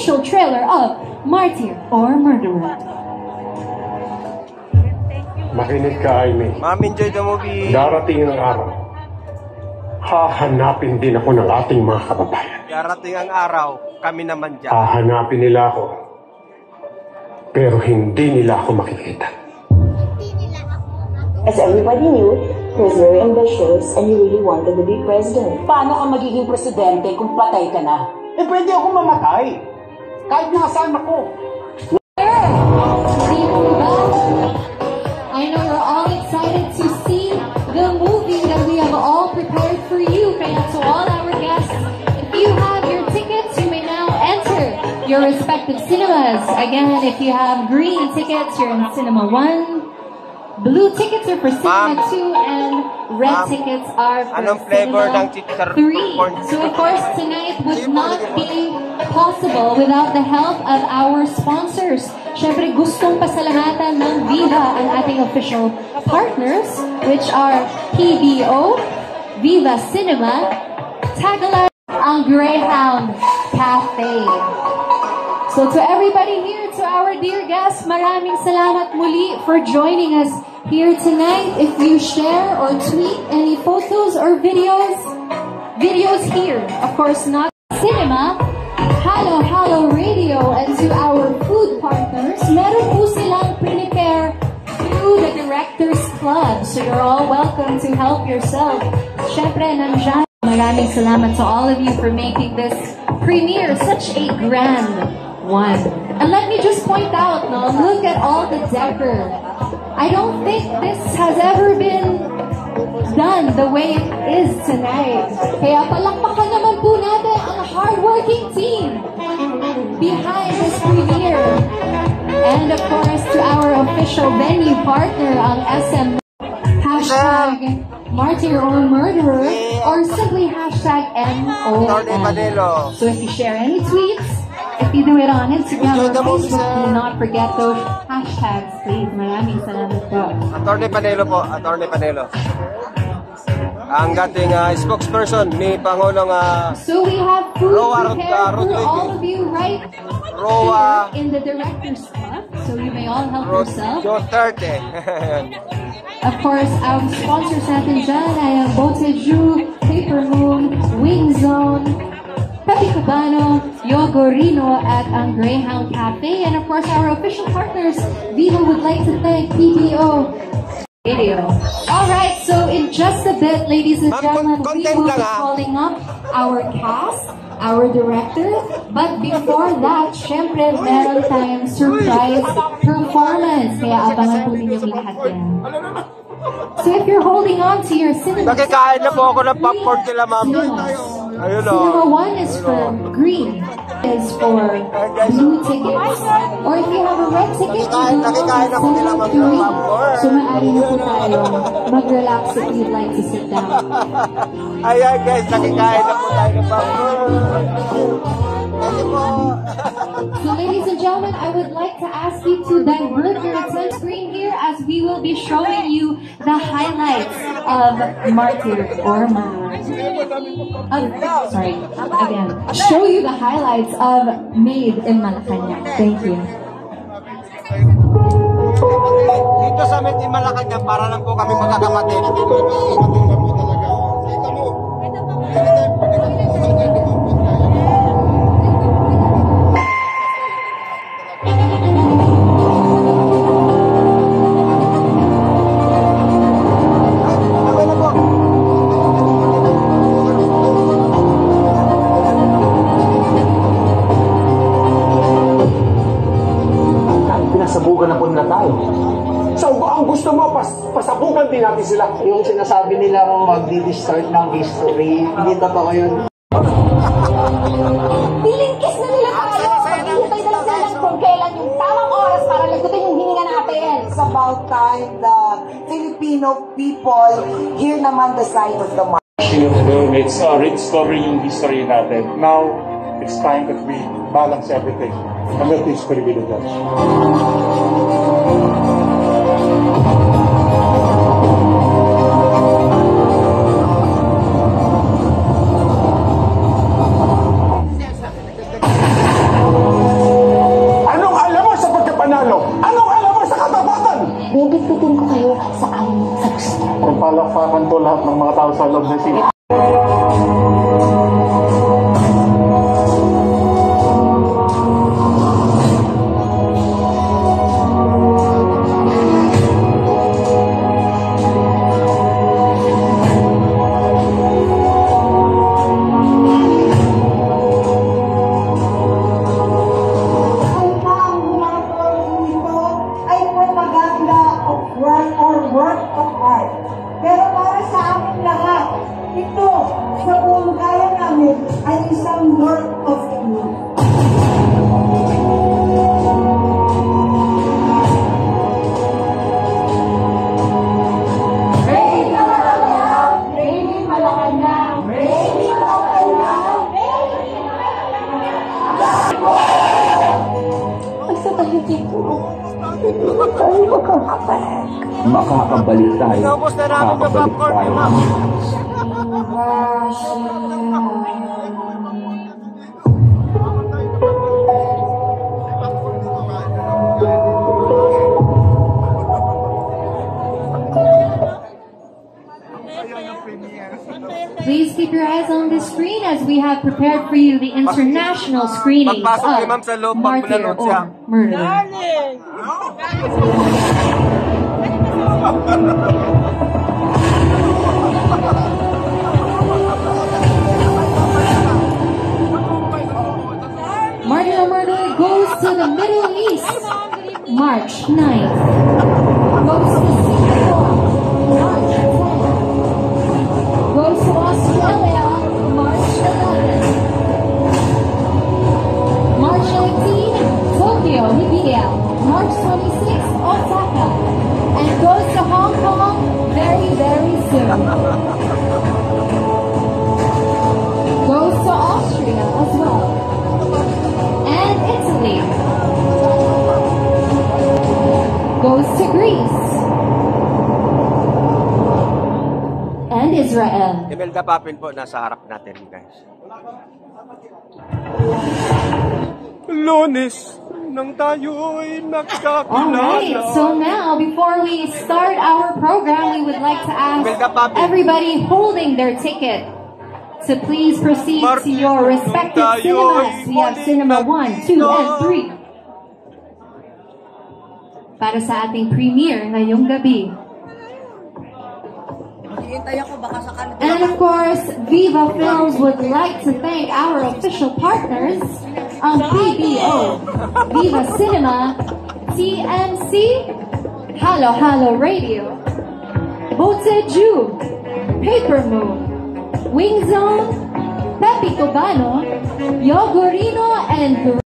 official trailer of Martyr or Murderer. Makinig ka, Amy. Ma'am, enjoy the movie. Darating ang araw. Hahanapin din ako ng ating mga kababayan. Darating ang araw, kami naman dyan. Hahanapin nila ako. Pero hindi nila ako makikita. As everybody knew, he was very ambitious and he really wanted to be president. Paano ka magiging presidente kung patay ka na? Eh, pwede ako mamatay. Kahit nasaan ako. Respective cinemas. Again, if you have green tickets, you're in Cinema 1. Blue tickets are for Cinema Ma'am. 2 and red Ma'am. tickets are for Anong flavor Cinema ng chichar- 3. So of course, tonight would not be possible without the help of our sponsors. Siyempre, gustong pasalamatan ng Viva ang ating official partners, which are PBO, Viva Cinema, Tagalan, ang Greyhound Cafe. So to everybody here, to our dear guests, maraming salamat muli for joining us here tonight. If you share or tweet any photos or videos, videos here, of course not cinema, Halo Halo Radio, and to our food partners, meron po silang prepare through the Directors Club. So you're all welcome to help yourself. Siyempre, nandiyan. Maraming salamat to all of you for making this premiere such a grand one. And let me just point out, no, look at all the decor. I don't think this has ever been done the way it is tonight. Kaya palakpakan naman po natin ang hardworking team behind this premiere. And of course, to our official venue partner, on SM hashtag martyr or murderer, or simply hashtag MOM. So if you share any tweets, if you do it on Instagram or Facebook, do not forget those hashtags, please. Maraming salamat po. Attorney Panelo po, Attorney Panelo. Ang dating ah, spokesperson ni Pangulong ah, So we have food Roa Rod- prepared uh, for all of you right Roa- in the director's club. So you may all help Rod yourself. Duterte. Of course, our sponsors natin dyan ay ang Botejyu, Paper Moon, Wing Zone, Yogorino at ang Greyhound Cafe. And of course, our official partners, Viva would like to thank PPO Radio. Alright, so in just a bit, ladies and gentlemen, we will be calling up our cast, our director. But before that, syempre, meron tayong surprise performance. Kaya abangan po ninyo lahat yan. So if you're holding on to your cinema, Nakikain na po ako ng popcorn kila ma'am. Ayun 1 is for green, is for blue tickets. Or if you have a red ticket, you belong nakikain to ako nila, cinema ma'am, 3. So maaari na po tayo mag-relax if you'd like to sit down. Ayan guys, nakikain na po tayo ng popcorn. Thank you po. So ladies and gentlemen, I would like to ask you to divert your attention screen here as we will be showing you the highlights of Martyr or Of- sorry, again. Show you the highlights of Made in Malacanang. Thank you. Dito sa amin in Malacanang, para lang po kami magkakapatid. So, ang gusto mo, pas, pasabugan din natin sila. yung sinasabi nilang magdi-distort ng history, hindi totoo yun. Nilingkis na nila tayo. Maghihintay na lang sila ng kung kailan yung tamang oras para lagutin yung hininga natin. It's about time the Filipino people hear naman the side of the market. It's a rich story yung history natin. Now, it's time that we balance everything. Committee is privileged. Anong alam mo sa pagkapanalo? Anong alam mo sa katapatan? Bibigpitin ko kayo sa aming saksi. Kung palakpakan to lahat ng mga tao sa loob ng sini. ito sa buong kaya namin ay isang work of community. Makakabalik tayo. Nakakabalik tayo. Ma'am. Please keep your eyes on the screen as we have prepared for you the international screenings Pagpasok ni ma'am sa of loob, Martyr or Murder. Martyr or Murder goes to the Middle East, March 9th. Goes to Singapore, March 10th. Goes to Australia, March 11th. March 19, Tokyo, Hibiya. March 26, Osaka. And goes to Hong Kong very, very soon. And Italy. Goes to Greece. And Israel. Imelda Papin po, nasa harap natin, guys. Lunes nang tayo'y nagkakilala. Alright, so now before we start our program, we would like to ask everybody holding their ticket to please proceed to your respective cinemas. We have cinema 1, 2, and 3. Para sa ating premiere ngayong gabi. And of course, Viva Films would like to thank our official partners, um, PBO, Viva Cinema, TMC, Halo Halo Radio, Botejyu, Paper Moon, Wing Zone, Pepe Cubano, Yogorino, and